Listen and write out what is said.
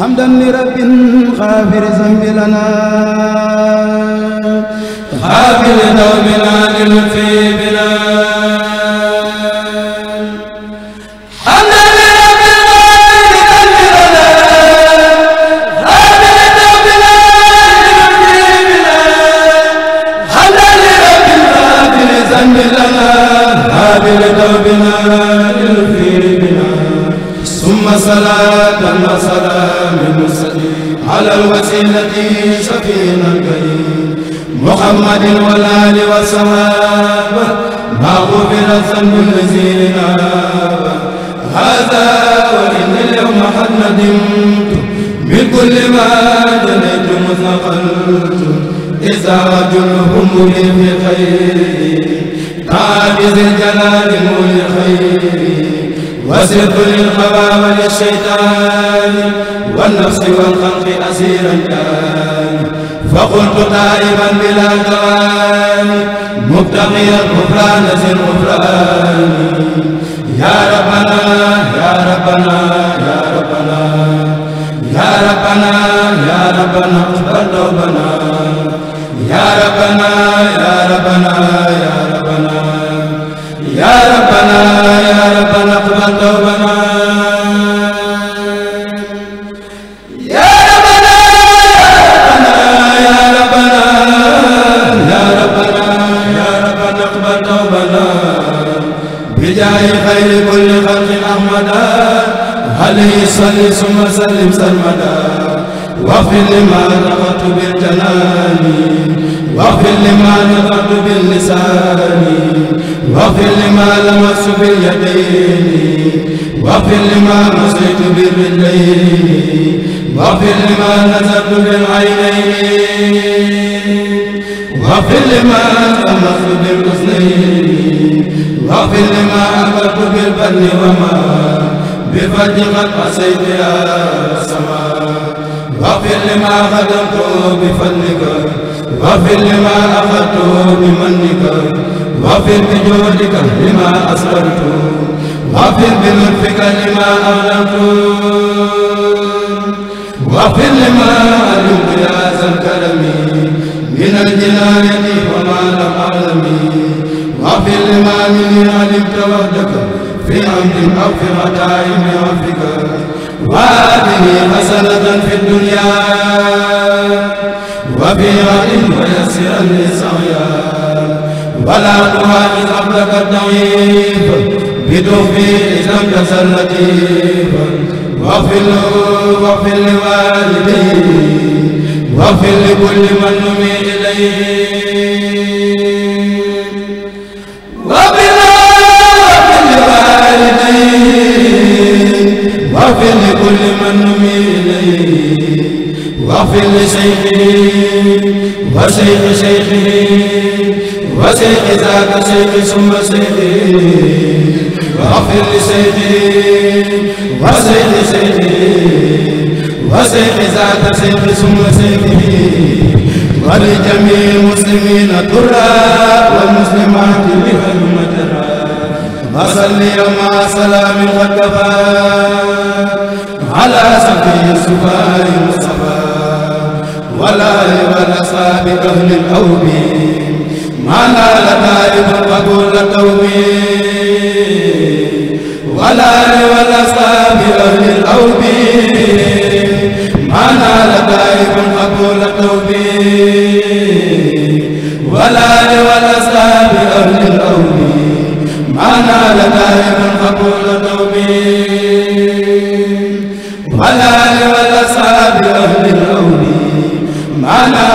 حمدا لرب غافر ذنب لنا. غافر ذنبنا للفي بنا حمدا لرب غافر ذنبنا غافر صلاة وسلام المرسلين على الوسيلة سفينة الكريم. محمد والآل والصحابة ما غفر الذنب الذي هذا وإن اليوم قد ندمت من كل ما جنيت مثقلت إذا رجل همري في خير تعالى ذي الجلال مولي وسرت للهوى وللشيطان والنفس والخلق أسيرا كان. فقلت تائبا بلا دوام مبتغيا غفران ذي الغفران يا ربنا يا ربنا يا ربنا يا ربنا يا ربنا اقبل توبنا. يا ربنا يا ربنا يا ربنا. يا ربنا بجاه خير كل خلق احمدا عليه صل ثم سلم سرمدا واغفر لما نطقت بالجنان. واغفر لما نطقت باللسان. واغفر لما لمست باليدين. واغفر لما مسيت بالرجلين. واغفر لما نزلت بالعينين. واغفر لما لمست بالاذنين واغفر لما اكلت بالبن وما بفرج قد قسيت يا سماء واغفر لما خدمت بفضلك واغفر لما اخذت بمنك واغفر بجودك لما اسررت واغفر بلطفك لما اعلنت واغفر لما علمت يا ذا الكرم من الجناية وما لم اعلم واغفر لما مني علمت وحدك في أو في غدائم عفك وآتني حسنة في الدنيا وفي غد ويسرا للسعيا ولا تؤاخذ عبدك الضعيف بتوفيق لم تزل لطيفا واغفر له واغفر لوالديه واغفر لكل من نمي إليه. Subhaana بأهل الأوب ما نال نائب قبول قومي ولا لولصاب أهل الأوب ما نال نائب قبول قومي ولا لولصاب أهل الأوب ما نال نائب قبول قومي ولا لولصاب أهل الأوب ما نال